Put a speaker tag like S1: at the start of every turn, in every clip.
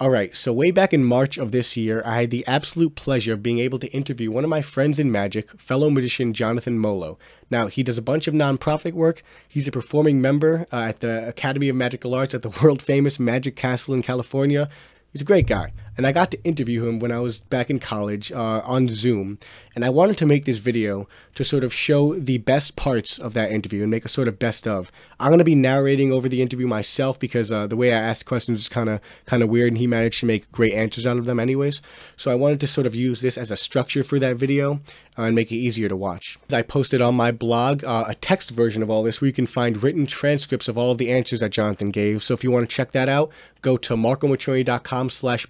S1: All right, so way back in March of this year, I had the absolute pleasure of being able to interview one of my friends in magic, fellow magician Jonathan Molo. Now, he does a bunch of nonprofit work. He's a performing member uh, at the Academy of Magical Arts at the world famous Magic Castle in California. He's a great guy. And I got to interview him when I was back in college uh, on Zoom. And I wanted to make this video to sort of show the best parts of that interview and make a sort of best of. I'm going to be narrating over the interview myself because uh, the way I asked questions is kind of kind of weird and he managed to make great answers out of them anyways. So I wanted to sort of use this as a structure for that video uh, and make it easier to watch. I posted on my blog uh, a text version of all this where you can find written transcripts of all of the answers that Jonathan gave. So if you want to check that out, go to marcomotroni.com slash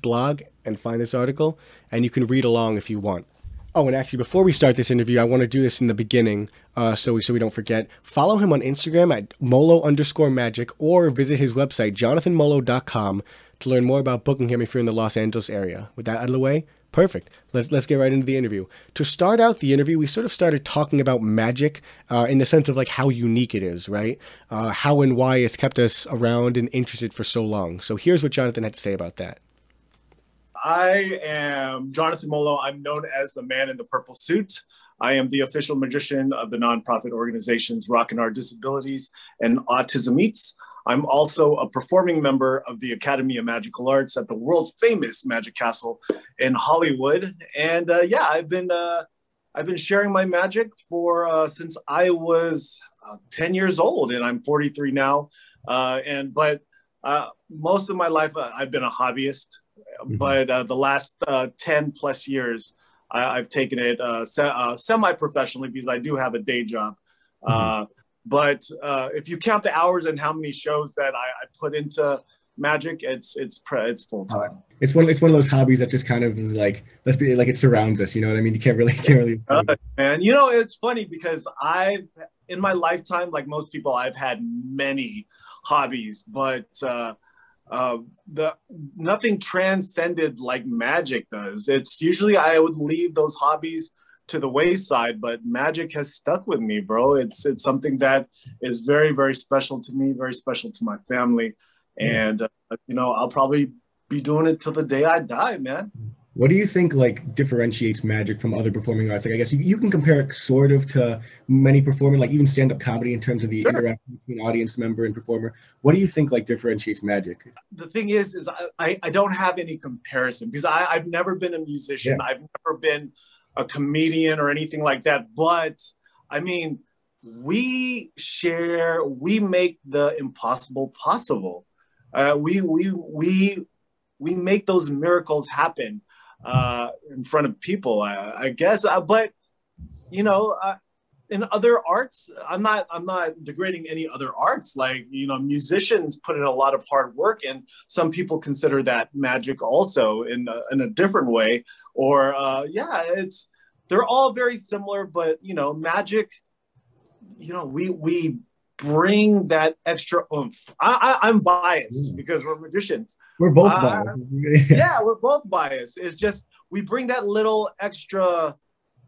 S1: and find this article, and you can read along if you want. Oh, and actually, before we start this interview, I want to do this in the beginning, uh, so we so we don't forget. Follow him on Instagram at molo underscore magic, or visit his website jonathanmolo.com to learn more about booking him if you're in the Los Angeles area. With that out of the way, perfect. Let's let's get right into the interview. To start out the interview, we sort of started talking about magic uh, in the sense of like how unique it is, right? Uh, how and why it's kept us around and interested for so long. So here's what Jonathan had to say about that.
S2: I am Jonathan Molo. I'm known as the man in the purple suit. I am the official magician of the nonprofit organizations Rockin' Our Disabilities and Autism Eats. I'm also a performing member of the Academy of Magical Arts at the world famous Magic Castle in Hollywood. And uh, yeah, I've been uh, I've been sharing my magic for uh, since I was uh, 10 years old, and I'm 43 now. Uh, and but uh, most of my life, I've been a hobbyist mm-hmm. but uh, the last uh, 10 plus years, I, have taken it uh, se- uh, semi-professionally because I do have a day job. Mm-hmm. Uh, but uh, if you count the hours and how many shows that I, I put into magic, it's it's pre- it's full time.
S1: It's one it's one of those hobbies that just kind of is like let's be like it surrounds us. You know what I mean? You can't really can't really.
S2: and you know it's funny because I've in my lifetime, like most people, I've had many hobbies, but uh, the nothing transcended like magic does. It's usually I would leave those hobbies to the wayside, but magic has stuck with me, bro. It's it's something that is very very special to me, very special to my family, and uh, you know I'll probably be doing it till the day I die, man.
S1: What do you think like differentiates magic from other performing arts? Like I guess you, you can compare it sort of to many performing, like even stand-up comedy in terms of the sure. interaction between audience member and performer. What do you think like differentiates magic?
S2: The thing is, is I, I don't have any comparison because I, I've never been a musician. Yeah. I've never been a comedian or anything like that. But I mean, we share, we make the impossible possible. Uh, we we we we make those miracles happen uh, in front of people, I, I guess. Uh, but you know, uh, in other arts, I'm not I'm not degrading any other arts. Like you know, musicians put in a lot of hard work, and some people consider that magic also in a, in a different way. Or uh, yeah, it's they're all very similar, but you know, magic. You know, we we bring that extra oomph. I, I, am biased mm. because we're magicians.
S1: We're both uh, biased.
S2: yeah, we're both biased. It's just we bring that little extra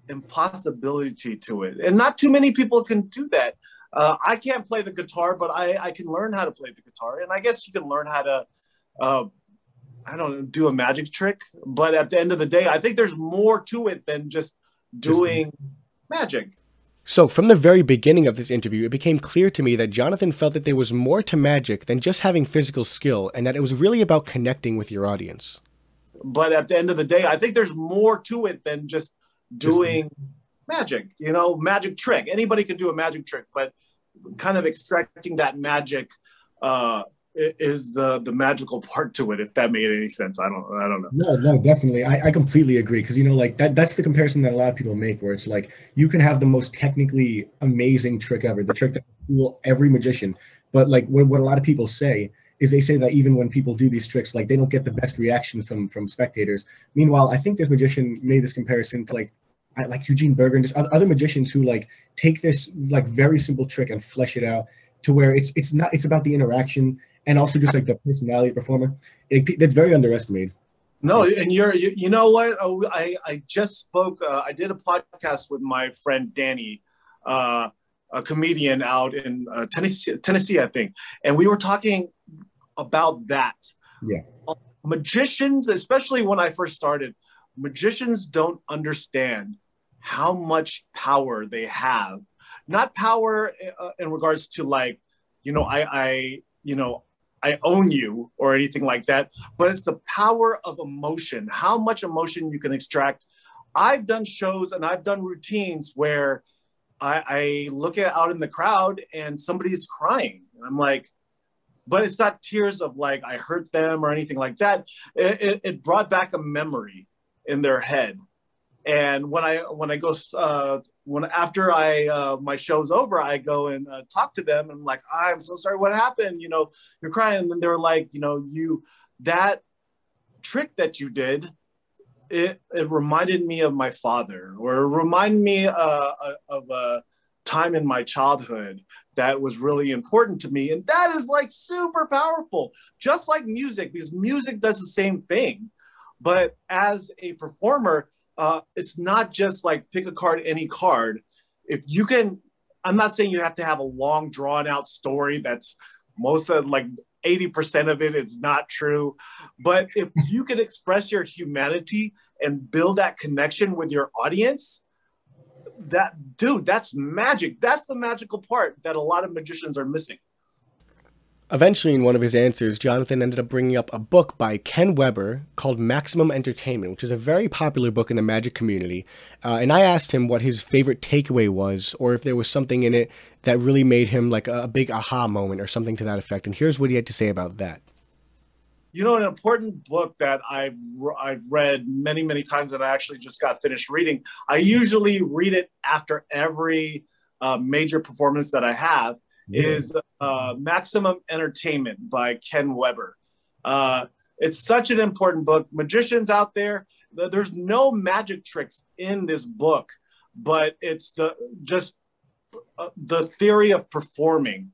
S2: impossibility to it, and not too many people can do that. Uh, I can't play the guitar, but I, I can learn how to play the guitar, and I guess you can learn how to. Uh, I don't know, do a magic trick, but at the end of the day, I think there's more to it than just doing just, magic.
S1: So, from the very beginning of this interview, it became clear to me that Jonathan felt that there was more to magic than just having physical skill, and that it was really about connecting with your audience.
S2: But at the end of the day, I think there's more to it than just doing magic, you know, magic trick. Anybody can do a magic trick, but kind of extracting that magic uh, is the the magical part to it if that made any sense. I don't i don't know.
S1: No no definitely. I, I completely agree because you know like that that's the comparison that a lot of people make where it's like you can have the most technically amazing trick ever the trick that will every magician. But like what, what a lot of people say is they say that even when people do these tricks like they don't get the best reactions from from spectators. Meanwhile i think this magician made this comparison to like like eugene burger and just other magicians who like take this like very simple trick and flesh it out to where it's it's not it's about the interaction and also just like the personality of the performer. It, that's very underestimated.
S2: No, and you're you, you know what? Oh, I I just spoke. Uh, I did a podcast with my friend Danny, uh, a comedian out in uh, Tennessee, Tennessee, I think, and we were talking about that.
S1: Yeah.
S2: magicians, especially when I first started, magicians don't understand how much power they have. Not power uh, in regards to like, you know, I, I, you know, I own you or anything like that, but it's the power of emotion, how much emotion you can extract. I've done shows and I've done routines where I, I look at out in the crowd and somebody's crying. And I'm like, but it's not tears of like I hurt them or anything like that. It, it, it brought back a memory in their head. And when I when I go uh, when after I uh, my show's over, I go and uh, talk to them. And I'm like, I'm so sorry. What happened? You know, you're crying. And then they're like, you know, you that trick that you did. It, it reminded me of my father, or it reminded me uh, uh, of a time in my childhood that was really important to me. And that is like super powerful, just like music, because music does the same thing. But as a performer, uh, it's not just like pick a card, any card. If you can, I'm not saying you have to have a long, drawn out story that's most of like 80% of it is not true. But if you can express your humanity and build that connection with your audience, that dude, that's magic. That's the magical part that a lot of magicians are missing.
S1: Eventually, in one of his answers, Jonathan ended up bringing up a book by Ken Weber called Maximum Entertainment, which is a very popular book in the magic community. Uh, and I asked him what his favorite takeaway was, or if there was something in it that really made him like a, big aha moment or something to that effect. And here's what he had to say about that.
S2: You know, an important book that I've I've read many many times, and I actually just got finished reading. I usually read it after every uh, major performance that I have yeah. is uh, Maximum Entertainment by Ken Weber. Uh, it's such an important book. Magicians out there, there's no magic tricks in this book, but it's the just uh, the theory of performing.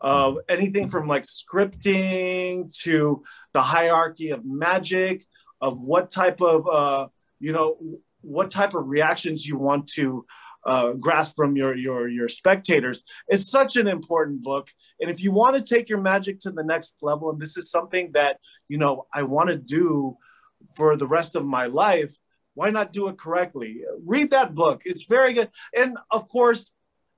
S2: Uh, anything from like scripting to the hierarchy of magic, of what type of uh, you know what type of reactions you want to uh, grasp from your your your spectators. It's such an important book, and if you want to take your magic to the next level, and this is something that you know I want to do for the rest of my life, why not do it correctly? Read that book; it's very good. And of course,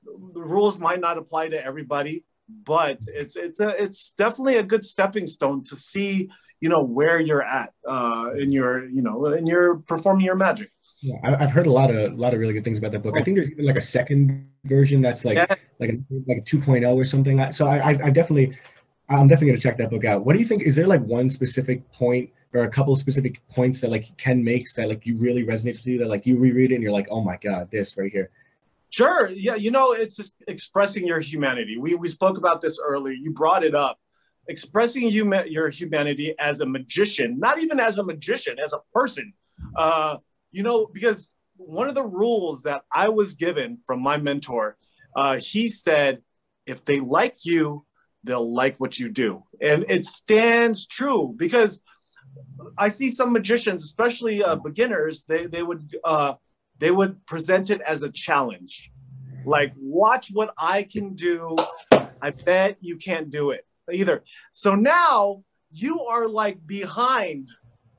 S2: the rules might not apply to everybody, but it's it's a it's definitely a good stepping stone to see you know where you're at uh, in your you know in your performing your magic.
S1: Yeah, I, have heard a lot of a lot of really good things about that book. I think there's even like a second version that's like yeah. like a like a 2.0 or something. So I, I, I definitely I'm definitely gonna check that book out. What do you think? Is there like one specific point or a couple of specific points that like Ken makes that like you really resonates with you that like you reread it and you're like, oh my god, this right here.
S2: Sure. Yeah. You know, it's just expressing your humanity. We we spoke about this earlier. You brought it up. Expressing huma- your humanity as a magician, not even as a magician, as a person. Uh, you know, because one of the rules that I was given from my mentor, uh, he said, if they like you, they'll like what you do. And it stands true because I see some magicians, especially uh, beginners, they, they would uh, they would present it as a challenge. Like, watch what I can do. I bet you can't do it either. So now you are like behind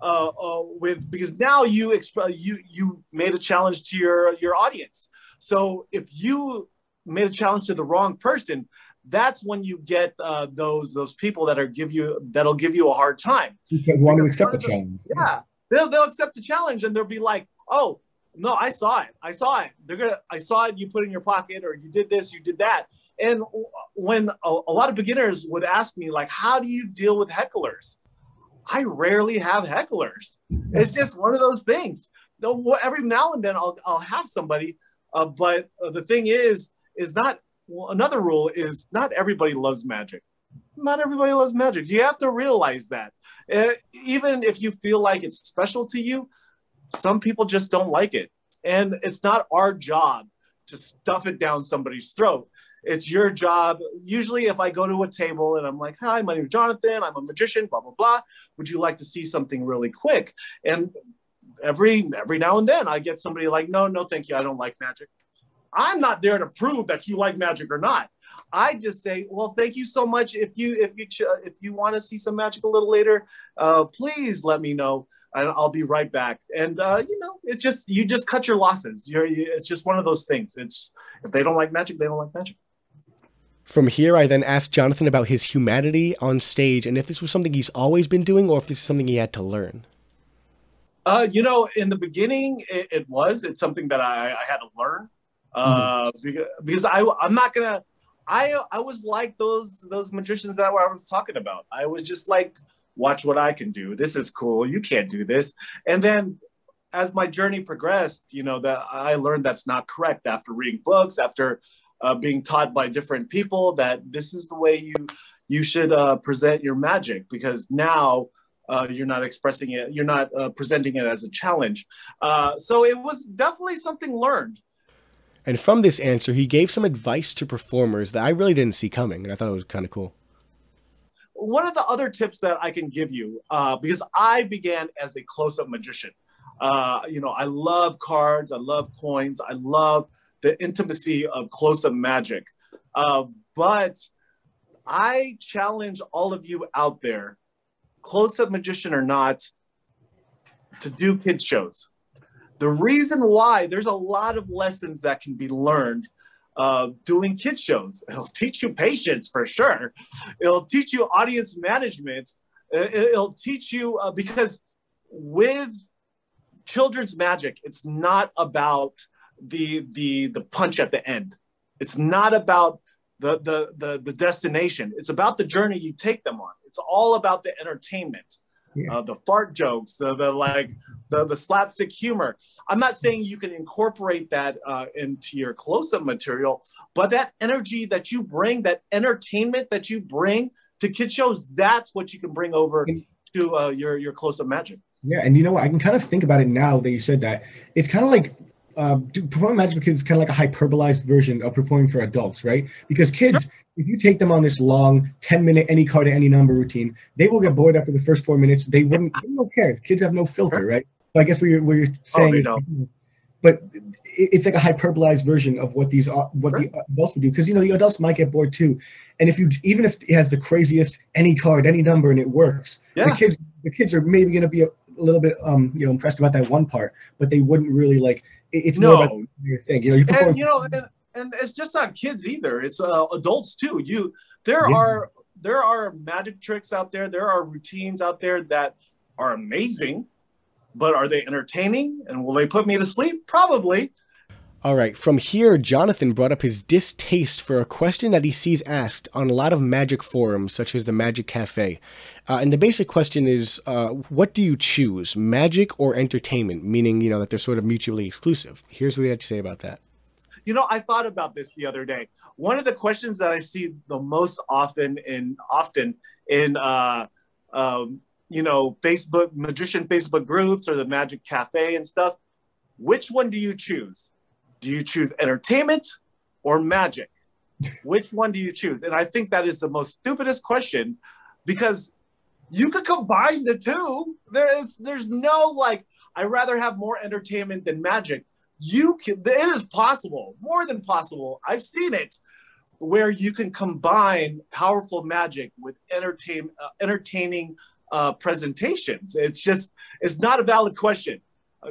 S2: uh, uh, with because now you exp- you you made a challenge to your your audience. So if you made a challenge to the wrong person, that's when you get uh, those those people that are give you that'll give you a hard time.
S1: You want to accept the challenge.
S2: Yeah, they'll they'll accept the challenge and they'll be like, oh no, I saw it, I saw it. They're gonna, I saw it. You put in your pocket, or you did this, you did that. And when a, a lot of beginners would ask me like, how do you deal with hecklers? I rarely have hecklers. It's just one of those things. Every now and then I'll, I'll have somebody, uh, but uh, the thing is, is not well, another rule is not everybody loves magic. Not everybody loves magic. You have to realize that. Uh, even if you feel like it's special to you, some people just don't like it. And it's not our job to stuff it down somebody's throat. It's your job. Usually, if I go to a table and I'm like, "Hi, my name is Jonathan. I'm a magician. Blah blah blah. Would you like to see something really quick?" And every every now and then, I get somebody like, "No, no, thank you. I don't like magic." I'm not there to prove that you like magic or not. I just say, well, thank you so much. If you if you if you want to see some magic a little later, uh, please let me know, and I'll be right back. And uh, you know, it's just you just cut your losses. You're, it's just one of those things. It's just, if they don't like magic, they don't like magic.
S1: From here, I then asked Jonathan about his humanity on stage and if this was something he's always been doing or if this is something he had to learn.
S2: Uh, you know, in the beginning, it, it was. It's something that I, I had to learn uh, mm-hmm. because, because I I'm not gonna. I I was like those those magicians that I was talking about. I was just like, watch what I can do. This is cool. You can't do this. And then as my journey progressed, you know that I learned that's not correct after reading books, after uh, being taught by different people that this is the way you you should uh, present your magic because now uh, you're not expressing it, you're not uh, presenting it as a challenge. Uh, so it was definitely something learned.
S1: And from this answer, he gave some advice to performers that I really didn't see coming, and I thought it was kind of cool.
S2: One of the other tips that I can give you, uh, because I began as a close-up magician. you know, I love cards, I love coins, I love the intimacy of close-up magic. Uh, but I challenge all of you out there, close-up magician or not, to do kid shows. The reason why there's a lot of lessons that can be learned uh, doing kid shows. It'll teach you patience for sure. It'll teach you audience management. It'll teach you uh, because with children's magic, it's not about the the the punch at the end. It's not about the the the, the destination. It's about the journey you take them on. It's all about the entertainment. Yeah. Uh, the fart jokes, the, the like, the, the slapstick humor. I'm not saying you can incorporate that uh, into your close-up material, but that energy that you bring, that entertainment that you bring to kid shows, that's what you can bring over to uh, your your close-up magic.
S3: Yeah, and you know what? I can kind of think about it now that you said that. It's kind of like uh, performing magic for kids is kind of like a hyperbolized version of performing for adults, right? Because kids, if you take them on this long 10 minute any card any number routine, they will get bored after the first four minutes. They wouldn't, they don't care. Kids have no filter, right? So I guess what you're, what you're oh, saying oh, is, but it's like a hyperbolized version of what these uh, what the adults would do because you know the adults might get bored too and if you even if it has the craziest any card any number and it works yeah. the kids the kids are maybe going to be a, a little bit um you know impressed about that one part but they wouldn't really like it's no. more about your thing. You know, you
S2: and you know, and, and, it's just not kids either. It's uh, adults too. You there yeah. are there are magic tricks out there. There are routines out there that are amazing, but are they entertaining? And will they put me to sleep? Probably.
S1: All right, from here, Jonathan brought up his distaste for a question that he sees asked on a lot of magic forums, such as the Magic Cafe. Uh, and the basic question is uh, what do you choose, magic or entertainment? Meaning, you know, that they're sort of mutually exclusive. Here's what he had to say about that.
S2: You know, I thought about this the other day. One of the questions that I see the most often in often in uh, um, you know Facebook magician Facebook groups or the Magic Cafe and stuff. Which one do you choose? Do you choose entertainment or magic? Which one do you choose? And I think that is the most stupidest question because you could combine the two. There is there's no like I rather have more entertainment than magic. You can it is possible, more than possible. I've seen it where you can combine powerful magic with entertain uh, entertaining uh, presentations. It's just it's not a valid question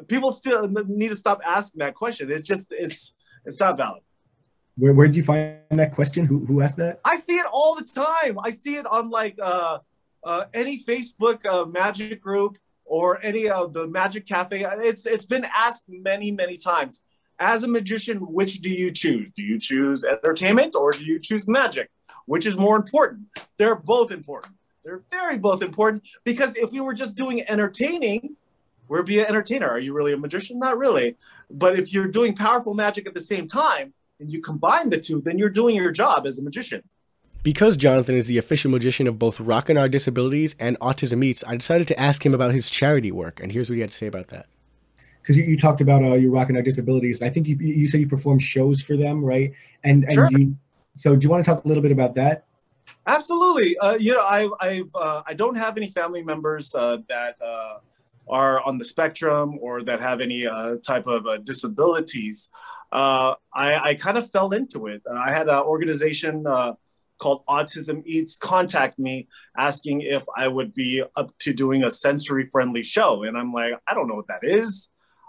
S2: people still need to stop asking that question. It's just it's it's not valid.
S3: Where where did you find that question? Who who asked that?
S2: I see it all the time. I see it on like uh, uh, any Facebook uh, magic group or any of the Magic Cafe. It's it's been asked many many times. As a magician, which do you choose? Do you choose entertainment or do you choose magic? Which is more important? They're both important. They're very both important because if we were just doing entertaining, we're be an entertainer. Are you really a magician? Not really. But if you're doing powerful magic at the same time and you combine the two, then you're doing your job as a magician.
S1: Because Jonathan is the official magician of both Rockin' Our Disabilities and Autism Eats, I decided to ask him about his charity work, and here's what he had to say about that.
S3: Because you, you, talked about uh, your Rockin' Our Disabilities, I think you, you said you perform shows for them, right? And, and
S2: sure.
S3: you, so do you want to talk a little bit about that?
S2: Absolutely. Uh, you know, I I've uh, I don't have any family members uh, that uh, are on the spectrum or that have any uh, type of uh, disabilities. uh, I, I kind of fell into it. Uh, I had an organization uh, called Autism Eats contact me asking if I would be up to doing a sensory friendly show. And I'm like, I don't know what that is.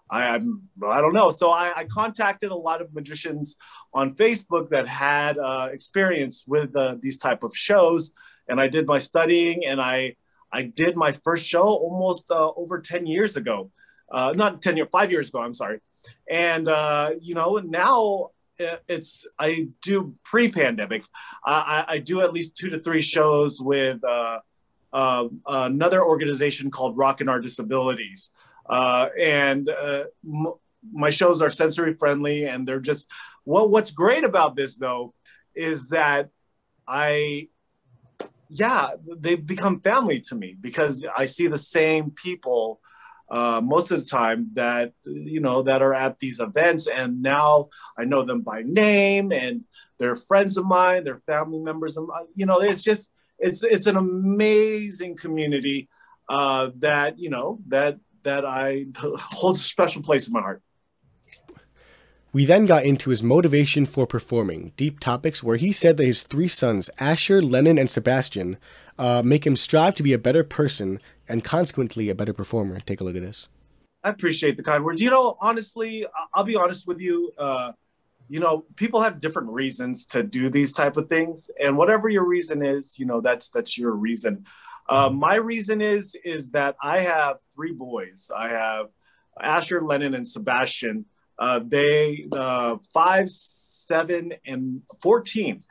S2: I, I'm, I don't know. So I, I contacted a lot of magicians on Facebook that had uh, experience with these type of shows. And I did my studying and I, I did my first show almost uh, over 10 years ago. Uh, not 10 years, five years ago, I'm sorry. And, uh, you know, now it's, I do pre-pandemic. I, I, do at least two to three shows with uh, uh, another organization called Rockin' Our Disabilities. Uh, and uh, m- my shows are sensory friendly and they're just, well, what's great about this though, is that I yeah, they've become family to me because I see the same people uh, most of the time that you know that are at these events, and now I know them by name, and they're friends of mine, they're family members of mine. You know, it's just it's it's an amazing community uh, that you know that that I holds a special place in my heart.
S1: We then got into his motivation for performing, deep topics where he said that his three sons, Asher, Lennon, and Sebastian, uh, make him strive to be a better person and consequently a better performer. Take a look at this.
S2: I appreciate the kind words. You know, honestly, I'll be honest with you. Uh, you know, people have different reasons to do these type of things, and whatever your reason is, you know, that's that's your reason. Uh, my reason is is that I have three boys. I have Asher, Lennon, and Sebastian uh, they uh, five, seven, and fourteen.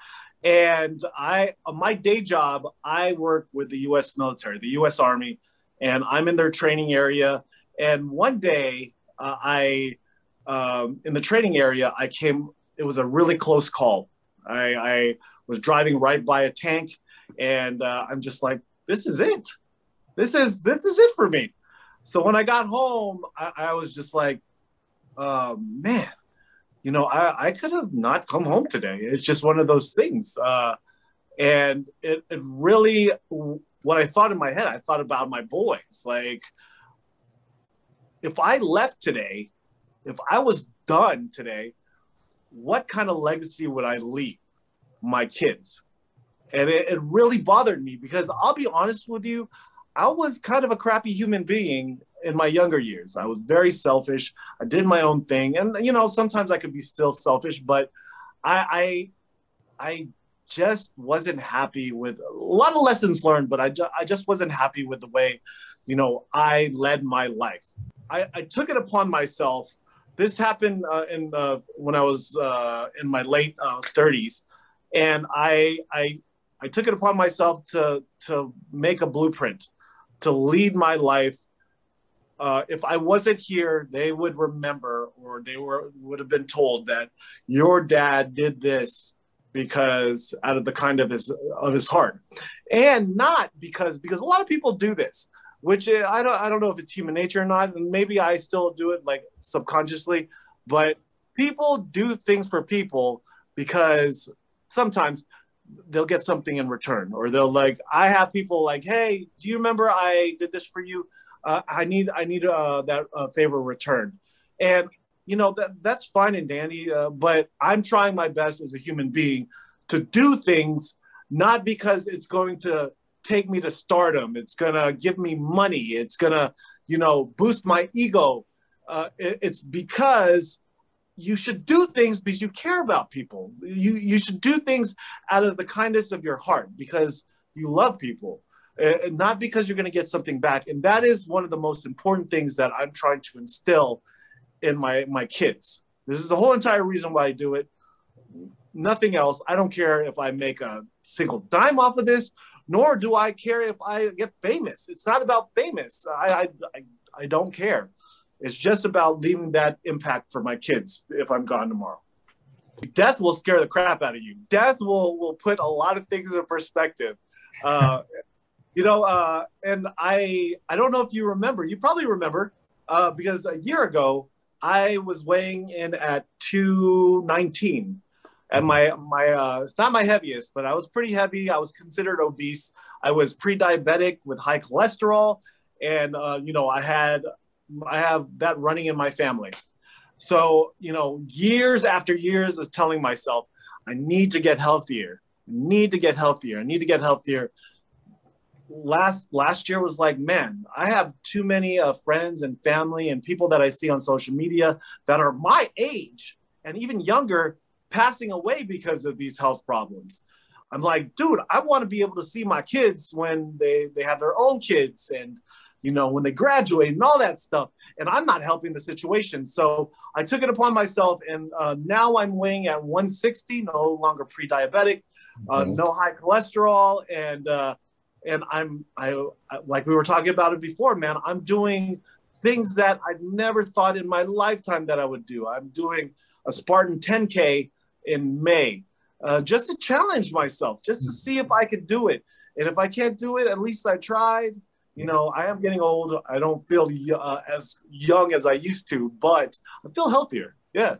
S2: And I, uh, my day job, I work with the U.S. military, the U.S. Army, and I'm in their training area. And one day, uh, I, um, in the training area, I came. It was a really close call. I, I was driving right by a tank, and uh, I'm just like, this is it. This is this is it for me. So when I got home, I, I was just like, uh, man, you know, I, I could have not come home today. It's just one of those things. Uh, and it, it really, what I thought in my head, I thought about my boys. Like, if I left today, if I was done today, what kind of legacy would I leave my kids? And it, it, really bothered me because I'll be honest with you, I was kind of a crappy human being in my younger years. I was very selfish. I did my own thing, and you know, sometimes I could be still selfish, but I, I, I just wasn't happy with a lot of lessons learned, but I, ju- I just wasn't happy with the way, you know, I led my life. I, I took it upon myself. This happened uh, in uh, when I was uh, in my late 30s, uh, and I, I, I took it upon myself to to make a blueprint, to lead my life uh, if I wasn't here, they would remember, or they were would have been told that your dad did this because out of the kind of his of his heart, and not because because a lot of people do this, which I don't I don't know if it's human nature or not, and maybe I still do it like subconsciously, but people do things for people because sometimes they'll get something in return, or they'll like I have people like, hey, do you remember I did this for you? Uh, I need I need uh, that uh, favor returned, and you know that that's fine and dandy. Uh, but I'm trying my best as a human being to do things not because it's going to take me to stardom. It's gonna give me money. It's gonna you know boost my ego. Uh, it, it's because you should do things because you care about people. You you should do things out of the kindness of your heart because you love people uh, not because you're going to get something back. And that is one of the most important things that I'm trying to instill in my my kids. This is the whole entire reason why I do it. Nothing else. I don't care if I make a single dime off of this, nor do I care if I get famous. It's not about famous. I I, I don't care. It's just about leaving that impact for my kids if I'm gone tomorrow. Death will scare the crap out of you. Death will will put a lot of things in perspective. Uh, you know, uh, and I I don't know if you remember. You probably remember uh, because a year ago I was weighing in at 219, and my my uh, it's not my heaviest, but I was pretty heavy. I was considered obese. I was pre-diabetic with high cholesterol, and uh, you know I had I have that running in my family. So, you know, years after years of telling myself, I need to get healthier, I need to get healthier, I need to get healthier. Last last year was like, man, I have too many uh, friends and family and people that I see on social media that are my age and even younger passing away because of these health problems. I'm like, dude, I want to be able to see my kids when they they have their own kids and you know when they graduate and all that stuff. And I'm not helping the situation, so I took it upon myself, and uh, now I'm weighing at 160, no longer pre-diabetic, uh, mm-hmm. no high cholesterol, and uh, and I'm I, like we were talking about it before, man. I'm doing things that I never thought in my lifetime that I would do. I'm doing a Spartan 10K in May uh, just to challenge myself, just to see if I could do it. And if I can't do it, at least I tried. You know, I am getting old. I don't feel uh, as young as I used to, but I feel healthier. Yeah.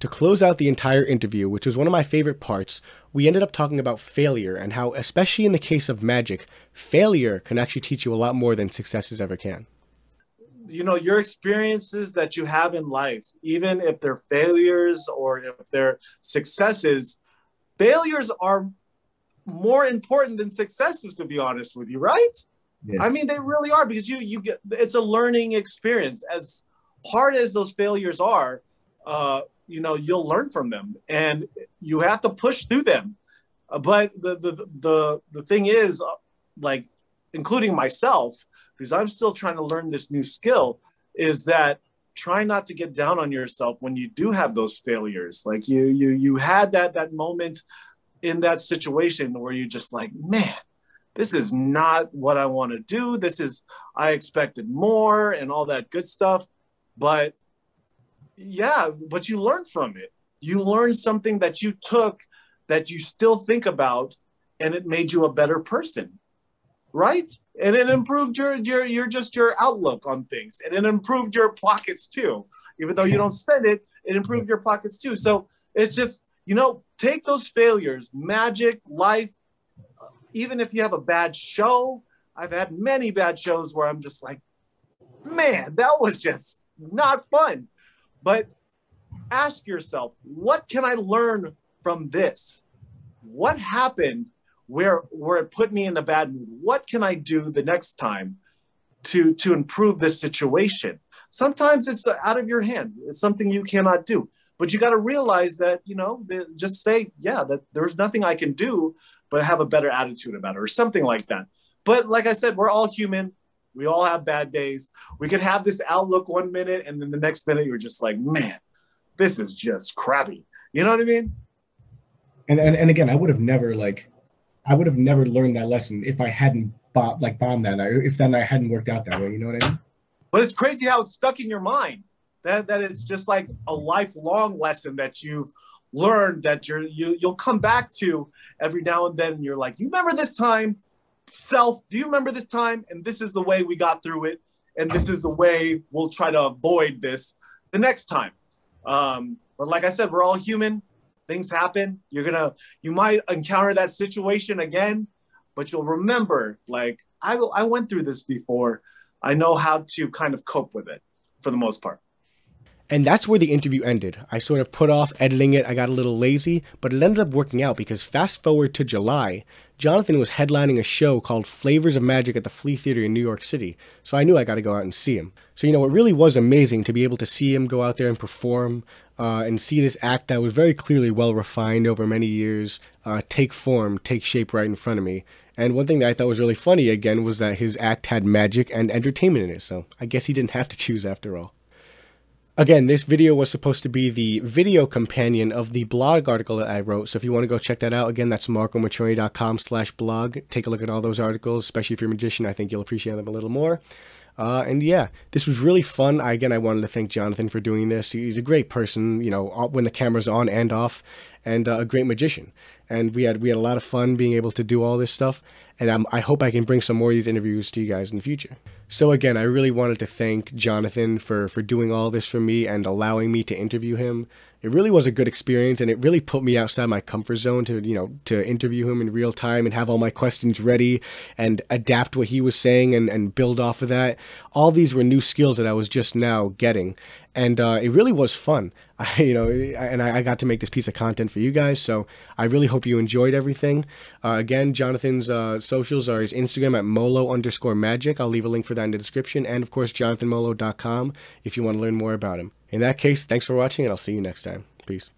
S1: To close out the entire interview, which was one of my favorite parts, we ended up talking about failure and how, especially in the case of magic, failure can actually teach you a lot more than successes ever can.
S2: You know your experiences that you have in life even if they're failures or if they're successes failures are more important than successes to be honest with you right? Yeah. i mean they really are because you you get it's a learning experience. As hard as those failures are uh you know you'll learn from them and you have to push through them uh, but the the the, the thing is uh, like including myself because I'm still trying to learn this new skill, is that try not to get down on yourself when you do have those failures. Like you you you had that that moment in that situation where you just like, man, this is not what I want to do. This is I expected more and all that good stuff. But yeah, but you learn from it. You learn something that you took that you still think about and it made you a better person right? And it improved your your your just your outlook on things, and it improved your pockets too. Even though you don't spend it, it improved your pockets too. So it's just you know take those failures, magic, life. Even if you have a bad show, I've had many bad shows where I'm just like, man, that was just not fun. But ask yourself, what can I learn from this? What happened where where it put me in a bad mood? What can i do the next time to to improve this situation? Sometimes it's out of your hands it's something you cannot do. But you got to realize that you know just say yeah that there's nothing i can do but have a better attitude about it or something like that. But like i said we're all human we all have bad days we can have this outlook one minute and then the next minute you're just like man this is just crappy you know what i mean
S3: and and, and again i would have never like I would have never learned that lesson if I hadn't bomb, like bombed that night, if that night hadn't worked out that way. You know what I mean?
S2: But it's crazy how it's stuck in your mind. That that it's just like a lifelong lesson that you've learned that you're you you'll come back to every now and then. And you're like, you remember this time, self? Do you remember this time? And this is the way we got through it, and this is the way we'll try to avoid this the next time. Um, but like I said, we're all human things happen. You're gonna, you might encounter that situation again, but you'll remember, like, I, I went through this before. I know how to kind of cope with it for the most part.
S1: And that's where the interview ended. I sort of put off editing it, I got a little lazy, but it ended up working out because fast forward to July, Jonathan was headlining a show called Flavors of Magic at the Flea Theater in New York City, so I knew I got to go out and see him. So, you know, it really was amazing to be able to see him go out there and perform uh, and see this act that was very clearly well refined over many years uh, take form, take shape right in front of me. And one thing that I thought was really funny again was that his act had magic and entertainment in it, so I guess he didn't have to choose after all. Again, this video was supposed to be the video companion of the blog article that I wrote, so if you want to go check that out, again, that's marcomotroni.com slash blog. Take a look at all those articles, especially if you're a magician, I think you'll appreciate them a little more. Uh, and yeah, this was really fun. I, again, I wanted to thank Jonathan for doing this. He's a great person, you know, when the camera's on and off, and uh, a great magician. And we had we had a lot of fun being able to do all this stuff. And I'm, I hope I can bring some more of these interviews to you guys in the future. So again, I really wanted to thank Jonathan for for doing all this for me and allowing me to interview him. It really was a good experience and it really put me outside my comfort zone to you know to interview him in real time and have all my questions ready and adapt what he was saying and, and build off of that. All these were new skills that i was just now getting. And uh, it really was fun I, you know and I, got to make this piece of content for you guys so i really hope you enjoyed everything uh, again jonathan's uh, socials are his instagram at molo underscore magic i'll leave a link for that in the description and of course jonathanmolo.com if you want to learn more about him in that case, thanks for watching, and I'll see you next time. Peace.